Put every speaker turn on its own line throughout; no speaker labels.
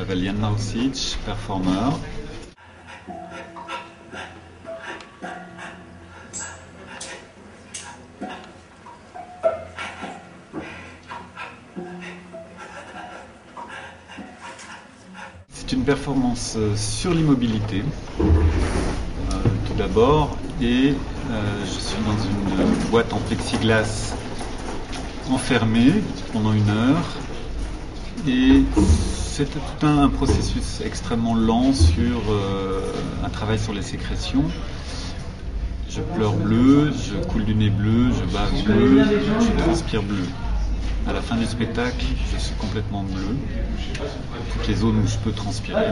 s'appelle Jan Mausic, performeur. C'est une performance euh, sur l'immobilité, euh, tout d'abord, et euh, je suis dans une boîte en plexiglas enfermée pendant une heure, et c'est tout un, processus extrêmement lent sur un travail sur les sécrétions. Je pleure bleu, je coule du nez bleu, je bave bleu, je transpire bleu. À la fin du spectacle, je suis complètement bleu. Toutes les zones où je peux transpirer.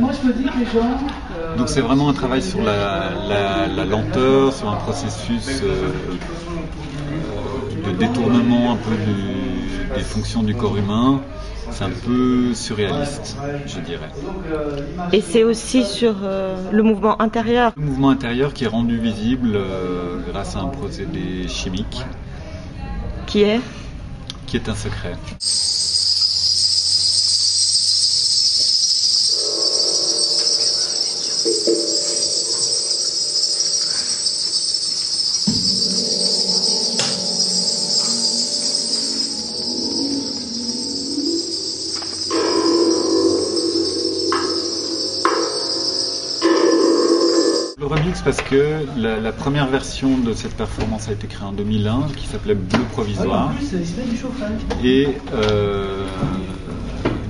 Donc c'est vraiment un travail sur la, lenteur, sur un processus euh, de détournement un peu des fonctions du corps humain. C'est un peu surréaliste, je dirais.
Et c'est aussi sur euh, le mouvement intérieur.
Le mouvement intérieur qui est rendu visible euh, grâce à un procédé chimique.
Qui est?
Qui est un secret. Remix parce que la, première version de cette performance a été créée en 2001, qui s'appelait Bleu Provisoire. Et euh,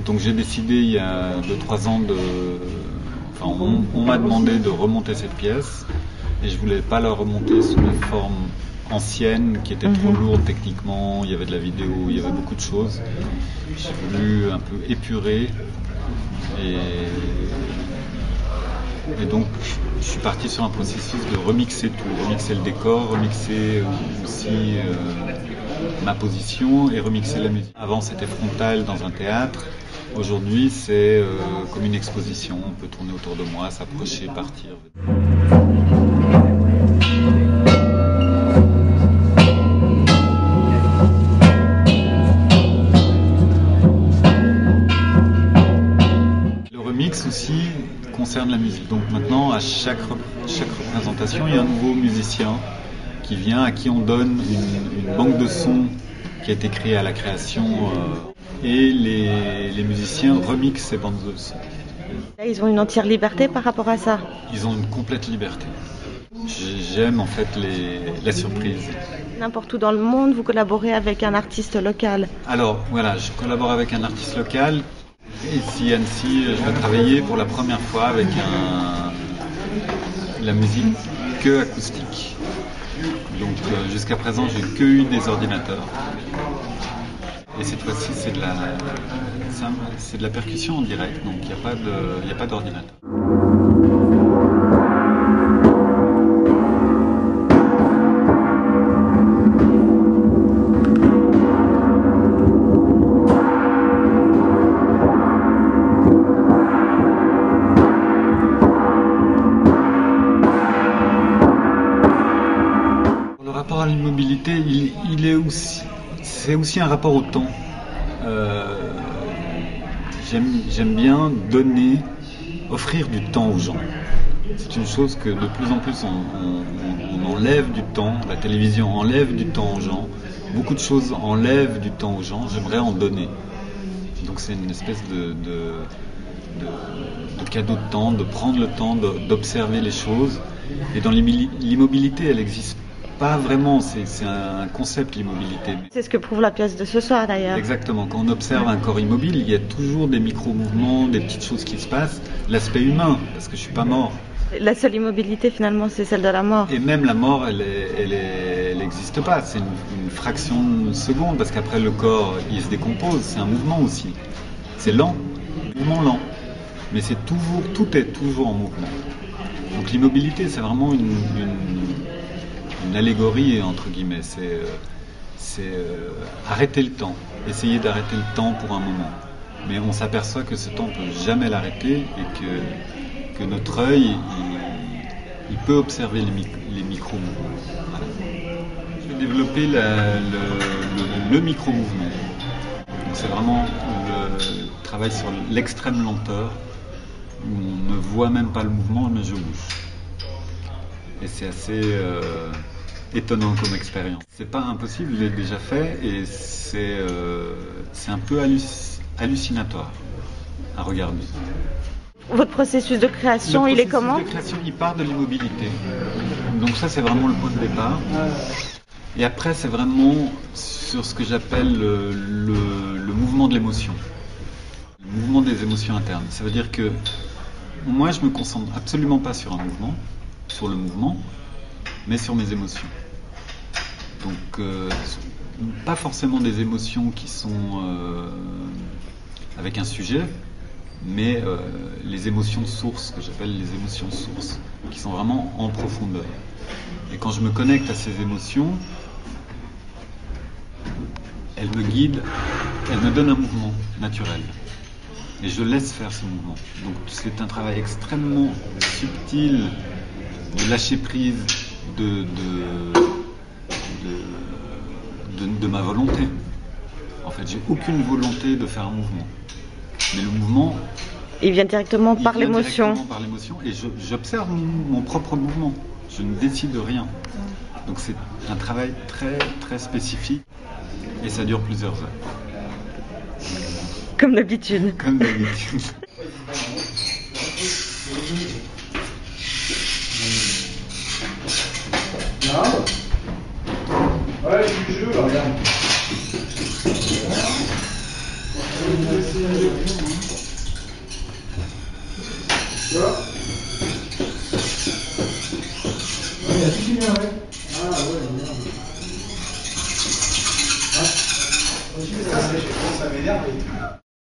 donc j'ai décidé il y a 2-3 ans de... Enfin, on, m'a demandé de remonter cette pièce et je voulais pas la remonter sous la forme ancienne qui était trop mhm. lourde techniquement, il y avait de la vidéo, il y avait beaucoup de choses. J'ai voulu un peu épurer et et donc, je suis parti sur un processus de remixer tout, remixer le décor, remixer aussi euh, ma position et remixer la musique. Avant, c'était frontal dans un théâtre. Aujourd'hui, c'est euh, comme une exposition. On peut tourner autour de moi, s'approcher, partir. Le remix aussi, concerne la musique. Donc maintenant, à chaque, chaque représentation, il y a un nouveau musicien qui vient, à qui on donne une, banque de sons qui a été créée à la création. Euh, et les, les, musiciens remixent ces bandes de sons.
Ils ont une entière liberté par rapport à ça
Ils ont une complète liberté. J'aime en fait les, la surprise.
N'importe où dans le monde, vous collaborez avec un artiste local
Alors voilà, je collabore avec un artiste local Ici, Annecy, je vais travailler pour la première fois avec la musique que acoustique. Donc euh, jusqu'à présent, j'ai que eu des ordinateurs. Et cette fois-ci, c'est de la percussion en direct, donc il n'y a pas d'ordinateur. Il, est aussi, c'est aussi un rapport au temps. Euh, j'aime bien donner, offrir du temps aux gens. C'est une chose que de plus en plus on, enlève du temps, la télévision enlève du temps aux gens, beaucoup de choses enlèvent du temps aux gens, j'aimerais en donner. Donc c'est une espèce de, de, de, cadeau de temps, de prendre le temps d'observer les choses. Et dans l'immobilité, elle existe pas vraiment, c'est un concept l'immobilité.
C'est ce que prouve la pièce de ce soir d'ailleurs.
Exactement, quand on observe un corps immobile, il y a toujours des micro-mouvements, des petites choses qui se passent. L'aspect humain, parce que je suis pas mort.
La seule immobilité finalement, c'est celle de la mort.
Et même la mort, elle n'existe pas. C'est une, fraction de seconde, parce qu'après le corps, il se décompose. C'est un mouvement aussi. C'est lent, mouvement lent. Mais c'est toujours, tout est toujours en mouvement. Donc l'immobilité, c'est vraiment une une allégorie, entre guillemets. C'est euh, euh, arrêter le temps, essayer d'arrêter le temps pour un moment. Mais on s'aperçoit que ce temps ne peut jamais l'arrêter et que, que notre œil, il, peut observer les, micro-mouvements. Je vais développer le, le, micro-mouvement. C'est vraiment le travail sur l'extrême lenteur où on ne voit même pas le mouvement, mais je bouge. Et c'est assez euh, étonnant comme expérience. C'est pas impossible, je l'ai déjà fait et c'est euh, un peu halluc- hallucinatoire à regarder.
Votre processus de création,
Le
il est
processus
comment
de création, il part de l'immobilité. Donc ça, c'est vraiment le point de départ. Et après, c'est vraiment sur ce que j'appelle le, le- le mouvement de l'émotion. Le mouvement des émotions internes. Ça veut dire que moi, je me concentre absolument pas sur un mouvement, sur le mouvement, mais sur mes émotions. Donc, euh, pas forcément des émotions qui sont euh, avec un sujet, mais euh, les émotions sources, que j'appelle les émotions sources, qui sont vraiment en profondeur. Et quand je me connecte à ces émotions, elles me guident, elles me donnent un mouvement naturel. Et je laisse faire ce mouvement. Donc c'est un travail extrêmement subtil de lâcher prise de, de, de, de- de ma volonté. En fait, j'ai aucune volonté de faire un mouvement. Mais le mouvement,
Il vient directement
il
par
vient
l'émotion.
directement Par l'émotion, et je- j'observe mon, mon propre mouvement. Je ne décide de rien. Donc c'est un travail très très spécifique, et ça dure plusieurs heures,
Comme d'habitude.
comme d'habitude.
Tu vois Ouais, il y a tout qui vient avec.